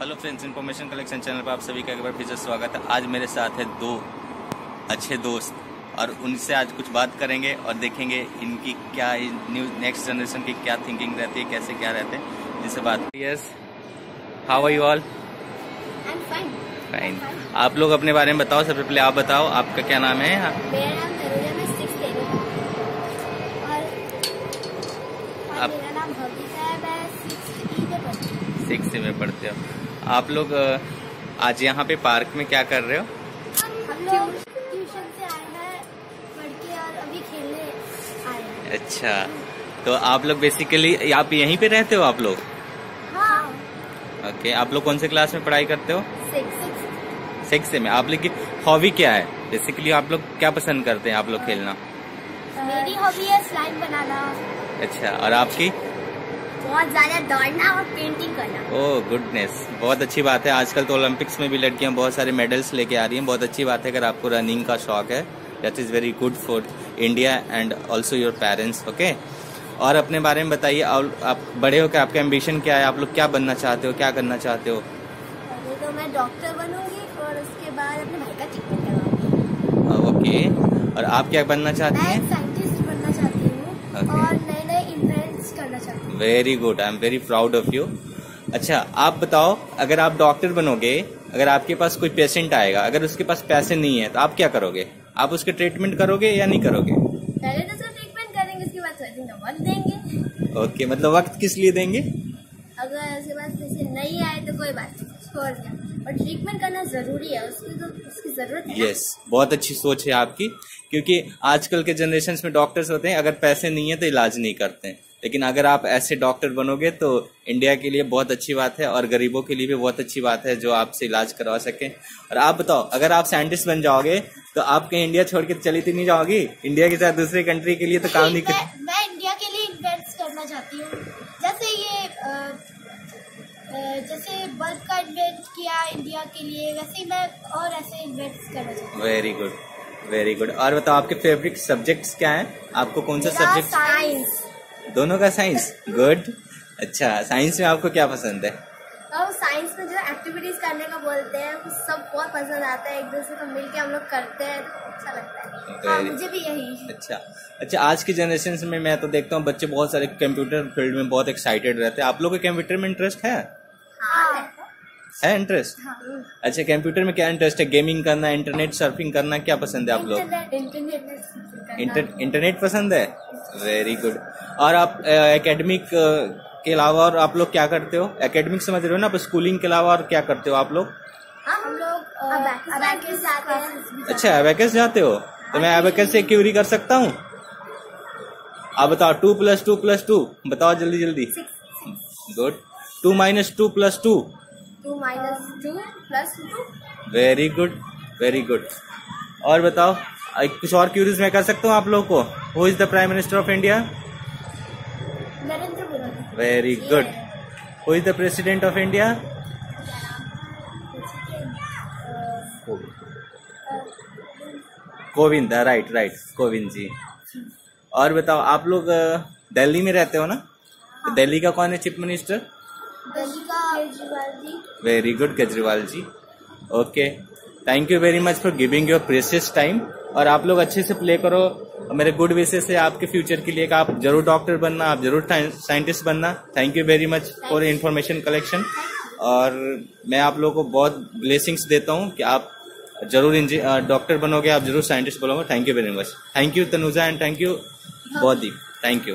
Hello friends information collection channel पर आप सभी का एक बार फिर से स्वागत है। आज मेरे साथ है दो अच्छे दोस्त और उनसे आज कुछ बात करेंगे और देखेंगे इनकी क्या न्यू नेक्स्ट जनरेशन की क्या थिंकिंग रहती है कैसे क्या रहते हैं जिससे बात yes how are you all fine आप लोग अपने बारे में बताओ सबसे पहले आप बताओ आपका क्या नाम है? मेरा नाम तनुजा मैं सिक्स और और आप- मेरा नाम भविता है मैं सिक्स में पढ़ती हूँ। सिक्स में पढ़ते हो। आप लोग आज यहाँ पे पार्क में क्या कर रहे हो? हम लोग ट्यूशन से आए हैं पढ़ के और अभी खेलने आए हैं। अच्छा तो आप लोग बेसिकली आप यहीं पे रहते हो आप लोग? हाँ। ओके आप लोग कौन से क्लास में पढ़ाई करते हो? सिक्स में। आप लोग की हॉबी क्या है? बेसिकली आप लोग क्या पसंद करते हैं आप लोग खेलना? मेरी हॉबी है स्लाइड बनाना। अच्छा और आपकी? बहुत ज़्यादा दौड़ना और पेंटिंग करना। ओह गुडनेस बहुत अच्छी बात है। आजकल तो ओलंपिक्स में भी लड़कियाँ बहुत सारे मेडल्स लेके आ रही हैं। बहुत अच्छी बात है अगर आपको रनिंग का शौक है। That is very good for India and also your parents okay और अपने बारे में बताइए आप बड़े हो होकर आपका एम्बिशन क्या है? आप लोग क्या बनना चाहते हो? क्या करना चाहते हो? तो मैं डॉक्टर बनूँगी और उसके बाद अपने भाई का ट्रीटमेंट करवाऊँगी। ओके और आप क्या बनना चाहती हैं एक साइंटिस्ट बनना चाहती हूँ Okay. और नए नए चाहती हूँ। Very good I am very proud of you अच्छा आप बताओ अगर आप डॉक्टर बनोगे अगर आपके पास कोई पेशेंट आएगा अगर उसके पास पैसे नहीं है तो आप क्या करोगे? आप उसके ट्रीटमेंट करोगे या नहीं करोगे? पहले तो सिर्फ़ ट्रीटमेंट करेंगे उसके बाद वक्त देंगे। ओके मतलब वक्त किस लिए देंगे? अगर उसके पास पैसे नहीं आए तो कोई बात नहीं छोड़ दिया। और ट्रीटमेंट करना ज़रूरी है उसकी तो उसकी ज़रूरत है। यस बहुत अच्छी सोच है आपकी क्योंकि आजकल के जनरेशन में डॉक्टर्स होते हैं अगर पैसे नहीं है तो इलाज नहीं करते हैं। लेकिन अगर आप ऐसे डॉक्टर बनोगे तो इंडिया के लिए बहुत अच्छी बात है और गरीबों के लिए भी बहुत अच्छी बात है जो आपसे इलाज करवा सके। और आप बताओ अगर आप साइंटिस्ट बन जाओगे तो आप कहीं इंडिया छोड़ के चली तो नहीं जाओगी? इंडिया के साथ दूसरे कंट्री के लिए तो काम नहीं कर मैं, मैं इंडिया के लिए इन्वेंट्स करना चाहती हूँ। जैसे ये अ, जैसे बल्ब का इन्वेंट किया इंडिया के लिए वैसे मैं और ऐसे इन्वेंट्स करना चाहती हूँ। वेरी गुड वेरी गुड और बताओ आपके फेवरेट सब्जेक्ट्स क्या हैं? आपको कौन सा सब्जेक्ट साइंस दोनों का साइंस गुड। अच्छा साइंस में आपको क्या पसंद है? और साइंस में जो एक्टिविटीज़ करने का बोलते हैं वो सब बहुत पसंद आता है एक दूसरे को मिलके हम लोग करते हैं तो अच्छा लगता है। हाँ मुझे भी यही। अच्छा अच्छा आज की जनरेशन में मैं तो देखता हूँ बच्चे बहुत सारे कंप्यूटर फ़ील्ड में बहुत एक्साइटेड रहते हैं। आप लोग को कंप्यूटर में इंटरेस्ट है? हाँ है। इंटरेस्ट हाँ। अच्छा कंप्यूटर में क्या इंटरेस्ट है? गेमिंग करना इंटरनेट सर्फिंग करना क्या पसंद है आप लोग? इंटरनेट इंटरनेट पसंद है? वेरी गुड और आप एकेडमिक के अलावा और आप लोग क्या करते हो? एकेडमिक समझ रहे हो ना? आप स्कूलिंग के अलावा और क्या करते हो आप लोग? हाँ हम लोग अबैकस जाते हैं। अच्छा एबेकस जाते हो? तो मैं एबेकस से क्यूरी कर सकता हूँ? आप बताओ two plus two plus two बताओ जल्दी जल्दी। Good two minus two plus two two minus two plus two very good very good और बताओ? कुछ और क्यूरीज मैं कर सकता हूँ आप लोग को? Who is the prime minister of India Narendra Modi. Very good who is the president of India Kovind right right Kovind ji. और बताओ आप लोग दिल्ली में रहते हो ना? तो दिल्ली का कौन है चीफ मिनिस्टर दिल्ली का Kejriwal ji. Very good Kejriwal ji. Okay thank you very much for giving your precious time और आप लोग अच्छे से प्ले करो। मेरे गुड विशेष है आपके फ्यूचर के लिए कि आप ज़रूर डॉक्टर बनना आप ज़रूर साइंटिस्ट बनना। Thank you very much for information collection और मैं आप लोगों को बहुत ब्लेसिंग्स देता हूँ कि आप ज़रूर डॉक्टर बनोगे आप ज़रूर साइंटिस्ट बनोगे। Thank you very much thank you Tanuja and thank you Bodeep thank you